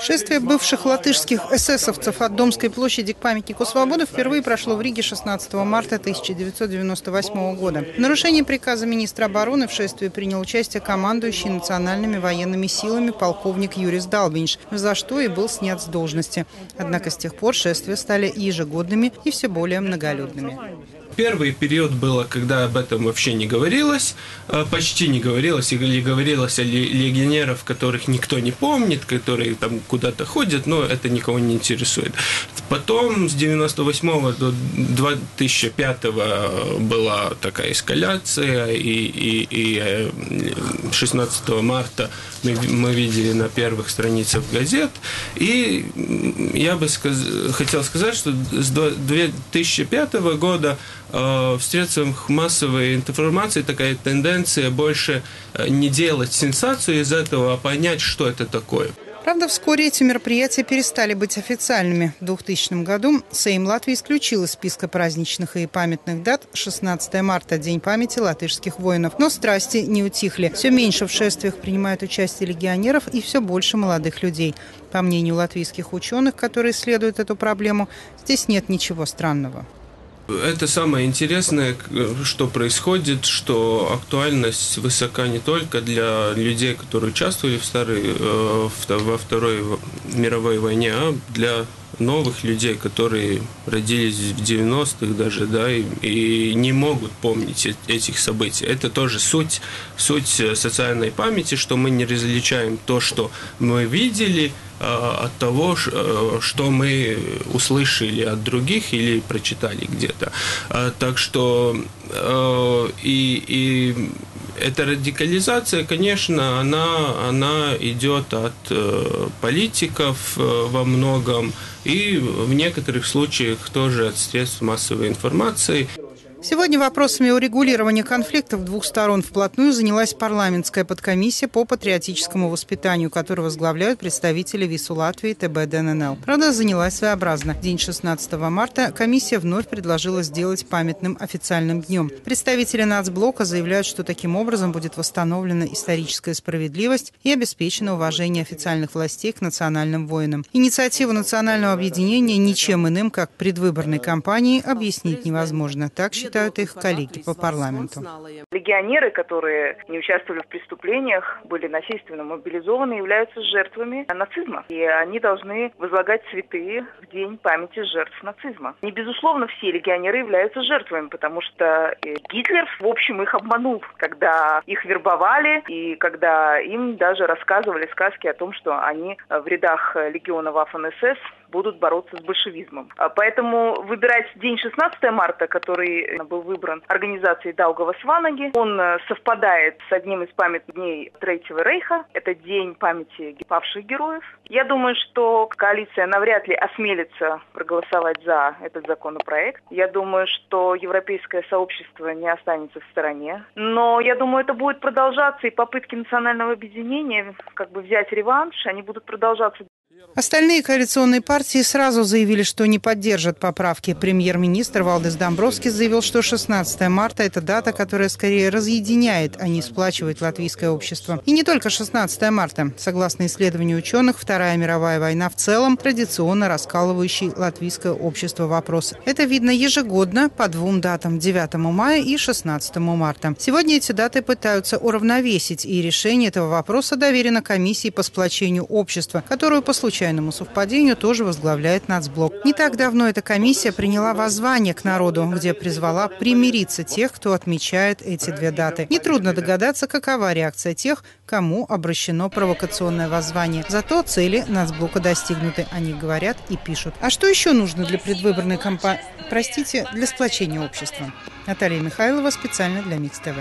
Шествие бывших латышских эсэсовцев от Домской площади к памятнику свободы впервые прошло в Риге 16 марта 1998 года. В нарушении приказа министра обороны в шествии принял участие командующий национальными военными силами полковник Юрис Далбинш, за что и был снят с должности. Однако с тех пор шествия стали ежегодными и все более многолюдными. Первый период было, когда об этом вообще не говорилось, э, почти не говорилось, или говорилось о легионерах, которых никто не помнит, которые там куда-то ходят, но это никого не интересует. Потом с 98 до 2005 была такая эскаляция, и, и, и 16 э, марта мы, мы видели на первых страницах газет, и я бы сказ... хотел сказать, что с 2005 года в средствах массовой информации такая тенденция больше э, не делать сенсацию из этого, а понять, что это такое. Правда, вскоре эти мероприятия перестали быть официальными. В 2000 году Сейм Латвии исключил из списка праздничных и памятных дат 16 марта, День памяти латышских воинов. Но страсти не утихли. Все меньше в шествиях принимают участие легионеров и все больше молодых людей. По мнению латвийских ученых, которые исследуют эту проблему, здесь нет ничего странного. Это самое интересное, что происходит, что актуальность высока не только для людей, которые участвовали в старой, э, во Второй мировой войне, а для новых людей, которые родились в 90-х даже, да, и, и не могут помнить этих событий. Это тоже суть, суть э, социальной памяти, что мы не различаем то, что мы видели, от того, э, что мы услышали от других или прочитали где-то. А, так что э, и, и эта радикализация, конечно, она, она идет от э, политиков э, во многом и в некоторых случаях тоже от средств массовой информации. Сегодня вопросами урегулирования конфликтов двух сторон вплотную занялась парламентская подкомиссия по патриотическому воспитанию, которую возглавляют представители ВИСУ Латвии ТБ ДННЛ. Правда, занялась своеобразно. День 16 марта комиссия вновь предложила сделать памятным официальным днем. Представители нацблока заявляют, что таким образом будет восстановлена историческая справедливость и обеспечено уважение официальных властей к национальным воинам. Инициативу национального объединения ничем иным, как предвыборной кампанией, объяснить невозможно. Так считают считают их коллеги по парламенту. Легионеры, которые не участвовали в преступлениях, были насильственно мобилизованы, являются жертвами нацизма. И они должны возлагать цветы в день памяти жертв нацизма. Не безусловно, все легионеры являются жертвами, потому что э, Гитлер, в общем, их обманул, когда их вербовали и когда им даже рассказывали сказки о том, что они в рядах легиона Waffen-СС будут бороться с большевизмом. А поэтому выбирать день 16 марта, который был выбран организацией Даугава Сванаги, он э, совпадает с одним из памятных дней Третьего Рейха. Это день памяти павших героев. Я думаю, что коалиция навряд ли осмелится проголосовать за этот законопроект. Я думаю, что европейское сообщество не останется в стороне. Но я думаю, это будет продолжаться, и попытки национального объединения как бы взять реванш, они будут продолжаться Остальные коалиционные партии сразу заявили, что не поддержат поправки. Премьер-министр Валдес Домбровский заявил, что 16 марта – это дата, которая скорее разъединяет, а не сплачивает латвийское общество. И не только 16 марта. Согласно исследованию ученых, Вторая мировая война в целом традиционно раскалывающий латвийское общество вопрос. Это видно ежегодно по двум датам – 9 мая и 16 марта. Сегодня эти даты пытаются уравновесить, и решение этого вопроса доверено комиссии по сплочению общества, которую по случайному совпадению тоже возглавляет нацблок. Не так давно эта комиссия приняла воззвание к народу, где призвала примириться тех, кто отмечает эти две даты. Нетрудно догадаться, какова реакция тех, кому обращено провокационное воззвание. Зато цели нацблока достигнуты, они говорят и пишут. А что еще нужно для предвыборной кампании? Простите, для сплочения общества. Наталья Михайлова специально для Микс ТВ.